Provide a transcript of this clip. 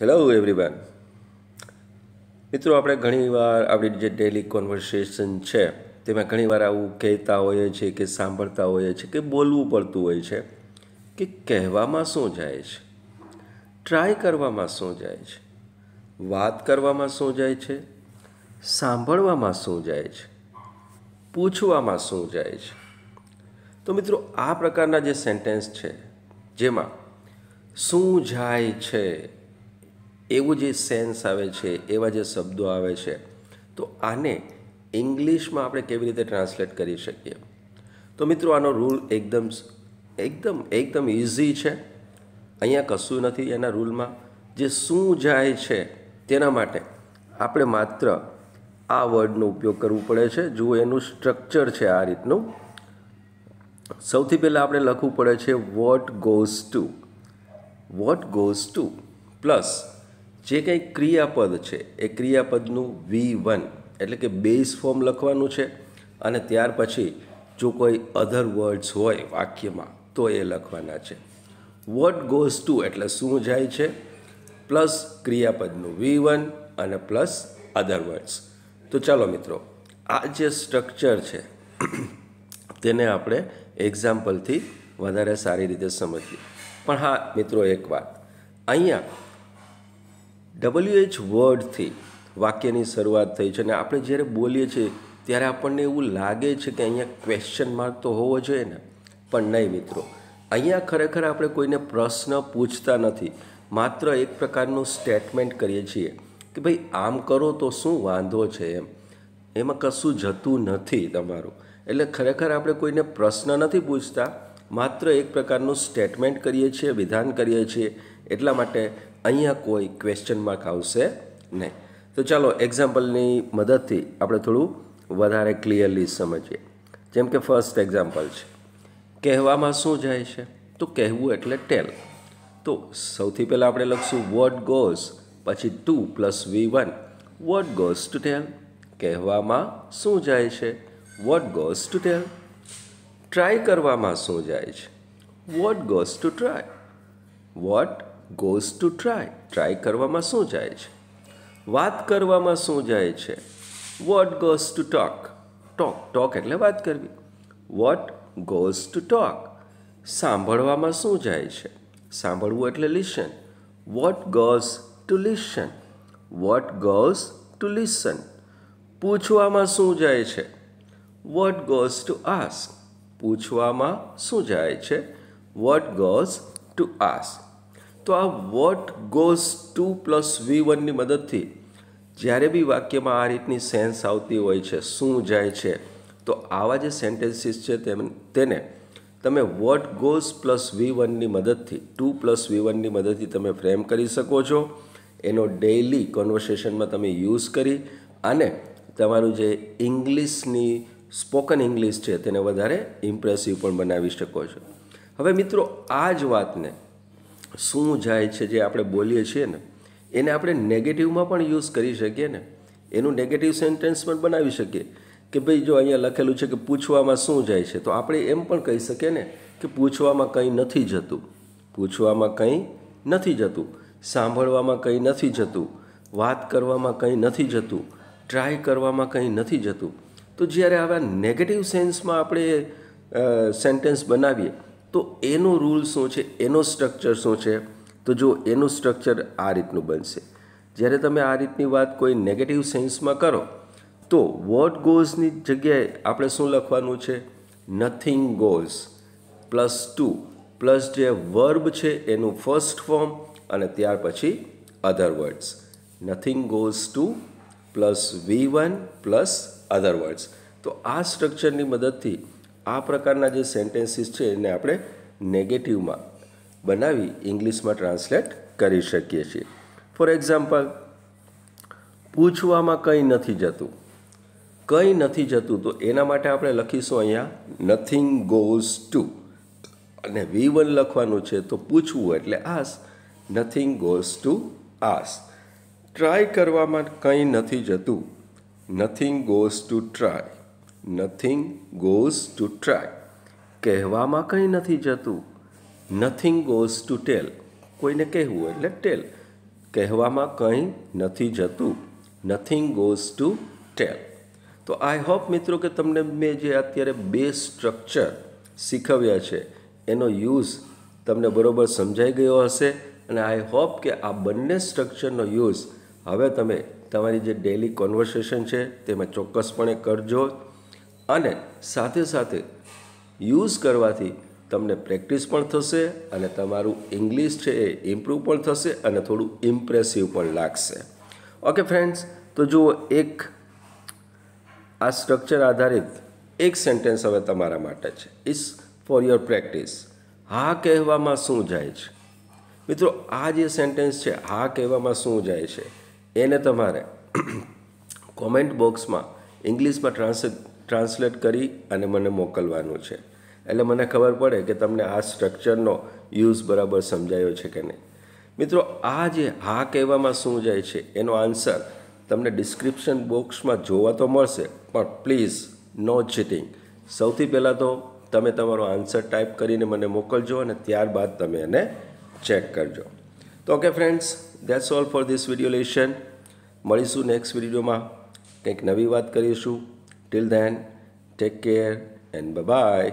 Hello everyone મિત્રો, આપણે ઘણીવાર આપણી જે ડેલી કોન્વર્સેશન છે, તેમાં ઘણીવાર આવું કહેતા હોઈએ છીએ કે સાંભળતા હોઈએ છીએ કે બોલવું પડતું હોય છે, કે કહેવામાં શું જાય છે ટ્રાય કરવામાં શું જાય છે, વાત કરવામાં શું જાય છે, સાંભળવામાં શું જાય છે, પૂછવામાં શું જાય છે. તો મિત્રો, આ પ્રકારના જે સેન્ટેન્સ છે, જેમાં શું જાય છે એવું જે સેન્સ આવે છે, એવા જે શબ્દો આવે છે, તો આને ઇંગ્લિશમાં આપણે કેવી રીતે ટ્રાન્સલેટ કરી શકીએ? તો મિત્રો, આનો રૂલ એકદમ એકદમ એકદમ ઇઝી છે. અહીંયા કશું નથી એના રૂલમાં જે શું જાય છે તેના માટે આપણે માત્ર આ વર્ડનો ઉપયોગ કરવો પડે છે. જુઓ, એનું સ્ટ્રક્ચર છે આ રીતનું. સૌથી પહેલાં આપણે લખવું પડે છે what goes to what goes to plus જે કંઈ ક્રિયાપદ છે, એ ક્રિયાપદનું વી વન એટલે કે બેઝ ફોર્મ લખવાનું છે અને ત્યાર પછી જો કોઈ અધર વર્ડ્સ હોય વાક્યમાં, તો એ લખવાના છે. વોટ ગોઝ ટુ એટલે શું જાય છે? પ્લસ ક્રિયાપદનું વી વન અને પ્લસ અધર વર્ડ્સ તો ચાલો મિત્રો, આ જે સ્ટ્રક્ચર છે, તેને આપણે એક્ઝામ્પલથી વધારે સારી રીતે સમજીએ. પણ હા, મિત્રો, એક વાત. અહીંયા ડબલ્યુ એચ વર્ડથી વાક્યની શરૂઆત થઈ છે અને આપણે જ્યારે બોલીએ છીએ, ત્યારે આપણને એવું લાગે છે કે અહીંયા ક્વેશ્ચન માર્ક તો હોવો જોઈએ ને. પણ નહીં મિત્રો. અહીંયા ખરેખર આપણે કોઈને પ્રશ્ન પૂછતા નથી. માત્ર એક પ્રકારનું સ્ટેટમેન્ટ કરીએ છીએ કે ભાઈ, આમ કરો તો શું વાંધો છે? એમ. એમાં કશું જતું નથી તમારું. એટલે ખરેખર આપણે કોઈને પ્રશ્ન નથી પૂછતા. માત્ર એક પ્રકારનું સ્ટેટમેન્ટ કરીએ છીએ, વિધાન કરીએ છીએ. એટલા માટે અહીંયા કોઈ ક્વેશ્ચન માર્ક આવશે નહીં. તો ચાલો એક્ઝામ્પલની મદદથી આપણે થોડું વધારે ક્લિયરલી સમજીએ. જેમ કે ફર્સ્ટ એક્ઝામ્પલ છે. કહેવામાં શું જાય છે? તો કહેવું એટલે ટેલ તો સૌથી પહેલાં આપણે લખશું વોટ ગોઝ પછી to plus V one what goes to tell કહેવામાં શું જાય છે? What goes to tell try કરવામાં શું જાય છે? What goes to try what goes to try try કરવામાં શું જાય છે? વાત કરવામાં શું જાય છે? What goes to talk talk talk એટલે વાત કરવી. વોટ ગોઝ ટુ ટોક સાંભળવામાં શું જાય છે? સાંભળવું એટલે listen what goes to listen what goes to listen પૂછવામાં શું જાય છે? વોટ ગોઝ ટુ આસ્ક પૂછવામાં શું જાય છે? વોટ ગોઝ ટુ આસ્ક તો આ what goes to plus V વનની મદદથી જ્યારે બી વાક્યમાં આ રીતની સેન્સ આવતી હોય છે, શું જાય છે, તો આવા જે સેન્ટેન્સીસ છે તેને તમે વોટ ગોઝ પ્લસ વી વનની મદદથી, ટુ પ્લસ વી વનની મદદથી તમે ફ્રેમ કરી શકો છો. એનો ડેઇલી કોન્વર્સેશનમાં તમે યુઝ કરી અને તમારું જે ઇંગ્લિશની, સ્પોકન ઇંગ્લિશ છે, તેને વધારે ઇમ્પ્રેસિવ પણ બનાવી શકો છો. હવે મિત્રો, આ જ વાતને શું જાય છે જે આપણે બોલીએ છીએ ને, એને આપણે નેગેટિવમાં પણ યુઝ કરી શકીએ ને. એનું નેગેટિવ સેન્ટેન્સ પણ બનાવી શકીએ કે ભાઈ જો અહીંયા લખેલું છે કે પૂછવામાં શું જાય છે, તો આપણે એમ પણ કહી શકીએ ને કે પૂછવામાં કંઈ નથી જતું. પૂછવામાં કંઈ નથી જતું. સાંભળવામાં કંઈ નથી જતું. વાત કરવામાં કંઈ નથી જતું. ટ્રાય કરવામાં કંઈ નથી જતું. તો જ્યારે આવા નેગેટિવ સેન્સમાં આપણે સેન્ટેન્સ બનાવીએ તો એનો રૂલ શું છે? એનો સ્ટ્રક્ચર શું છે? તો જો એનું સ્ટ્રક્ચર આ રીતનું બનશે. જ્યારે તમે આ રીતની વાત કોઈ નેગેટિવ સેન્સમાં કરો, તો વોટ ગોઝની જગ્યાએ આપણે શું લખવાનું છે? Nothing goes plus to plus જે વર્બ છે, એનું ફર્સ્ટ ફોર્મ અને ત્યાર પછી other words nothing goes to plus V one plus other words તો આ સ્ટ્રક્ચરની મદદથી આ પ્રકારના જે સેન્ટેન્સીસ છે એને આપણે નેગેટિવમાં બનાવી ઇંગ્લિશમાં ટ્રાન્સલેટ કરી શકીએ છીએ. ફોર એક્ઝામ્પલ પૂછવામાં કંઈ નથી જતું. કંઈ નથી જતું તો એના માટે આપણે લખીશું અહીંયા નથિંગ ગોઝ ટુ અને વી વન લખવાનું છે તો પૂછવું એટલે ask nothing goes to ask try કરવામાં કંઈ નથી જતું. Nothing goes to try nothing goes to try કહેવામાં કંઈ નથી જતું. નથિંગ ગોઝ ટુ ટેલ કોઈને કહેવું એટલે ટેલ કહેવામાં કંઈ નથી જતું. નથિંગ ગોઝ ટુ ટેલ તો આઈ હોપ મિત્રો કે તમને મેં જે અત્યારે બે સ્ટ્રક્ચર શીખવ્યા છે, એનો યુઝ તમને બરોબર સમજાઈ ગયો હશે. અને આઈ હોપ કે આ બંને સ્ટ્રક્ચરનો યુઝ હવે તમે તમારી જે ડેલી કોન્વર્સેશન છે, તેમાં ચોક્કસપણે કરજો. અને સાથે સાથે યુઝ કરવાથી તમને પ્રેક્ટિસ પણ થશે અને તમારું ઇંગ્લિશ છે એ ઇમ્પ્રૂવ પણ થશે અને થોડું ઇમ્પ્રેસિવ પણ લાગશે. ઓકે ફ્રેન્ડ્સ, તો જુઓ એક આ સ્ટ્રક્ચર આધારિત એક સેન્ટેન્સ હવે તમારા માટે છે. ઇસ ફોર યોર પ્રેક્ટિસ હા કહેવામાં શું જાય છે? મિત્રો, આ જે સેન્ટેન્સ છે, હા કહેવામાં શું જાય છે? એને તમારે કોમેન્ટ બોક્સમાં ઇંગ્લિશમાં ટ્રાન્સલેટ ટ્રાન્સલેટ કરી અને મને મોકલવાનું છે. એટલે મને ખબર પડે કે તમને આ સ્ટ્રક્ચરનો યુઝ બરાબર સમજાયો છે કે નહીં. મિત્રો, આ જે હા કહેવામાં શું જાય છે, એનો આન્સર તમને ડિસ્ક્રિપ્શન બોક્સમાં જોવા તો મળશે, પણ પ્લીઝ, નો ચીટિંગ. સૌથી પહેલાં તો તમે તમારો આન્સર ટાઈપ કરીને મને મોકલજો અને ત્યારબાદ તમે એને ચેક કરજો. તો okay friends that's all for this video lesson મળીશું નેક્સ્ટ વિડીયોમાં કંઈક નવી વાત કરીશું. Till then take care and bye